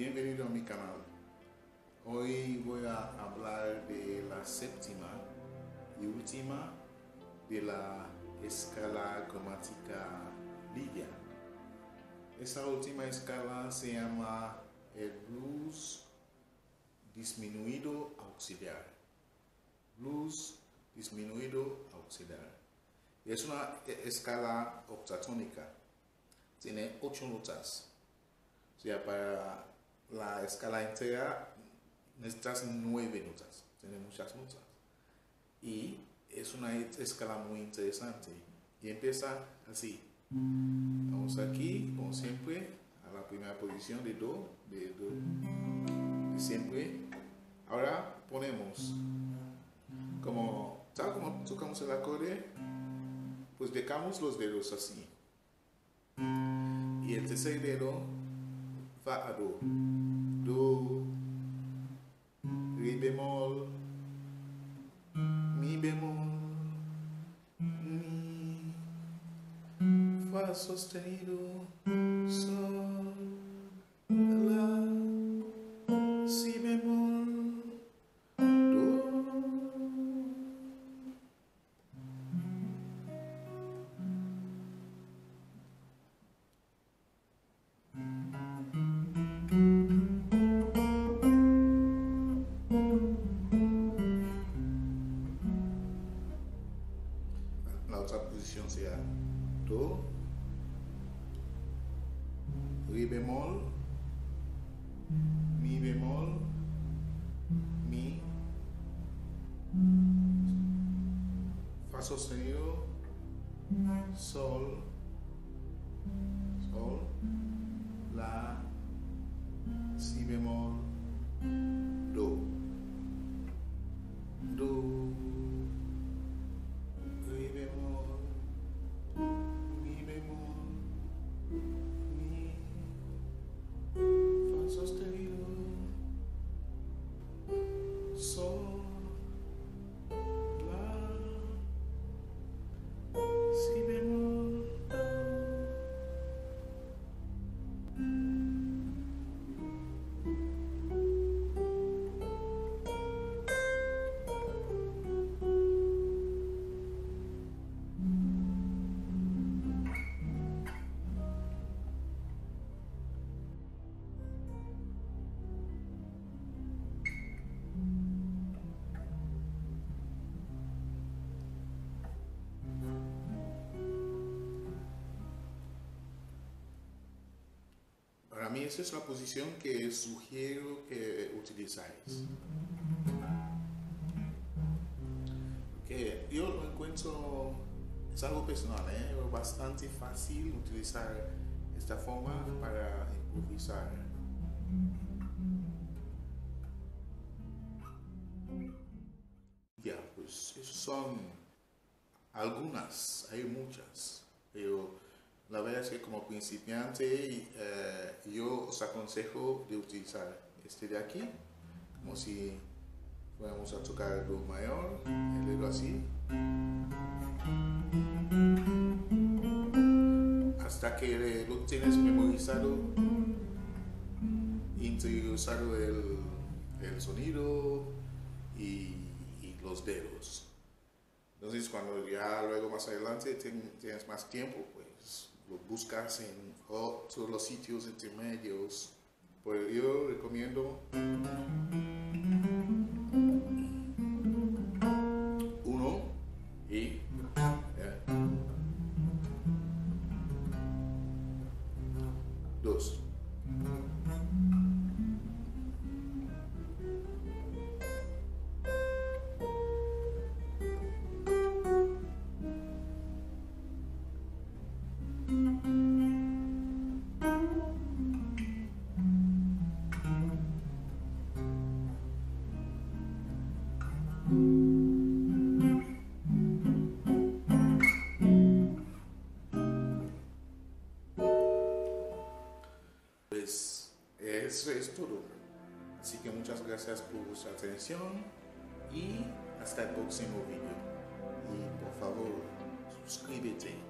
bienvenido a mi canal. Hoy voy a hablar de la séptima y última de la escala cromática lidia. Esta última escala se llama el blues disminuido auxiliar. Blues disminuido auxiliar. Es una escala octatónica. Tiene ocho notas. O sea, para la escala entera necesitas nueve notas. Tiene muchas notas. Y es una escala muy interesante. Y empieza así. Vamos aquí, como siempre, a la primera posición de Do, de Do, de siempre. Ahora ponemos, como, tal como tocamos el acorde, pues dejamos los dedos así. Y el tercer dedo va a Do. Bemol, Mi bemol, Mi, Fa sostenido, Sol, posición sea Do, Re bemol, Mi bemol, Mi, Fa sostenido, Sol, Sol, La, Si bemol, Sol, Para mí esa es la posición que sugiero que utilizáis. Que yo lo encuentro, es algo personal, ¿eh? bastante fácil utilizar esta forma para improvisar. Ya, pues son algunas, hay muchas, pero la verdad es que como principiante eh, yo os aconsejo de utilizar este de aquí, como si fuéramos a tocar el Do mayor, el dedo así, hasta que lo tienes memorizado, interiorizado el, el sonido y, los dedos. Entonces cuando ya luego más adelante tienes más tiempo, pues buscas en todos los sitios intermedios. Pues yo recomiendo uno y muchas gracias por vuestra atención y hasta el próximo video. Y por favor, suscríbete.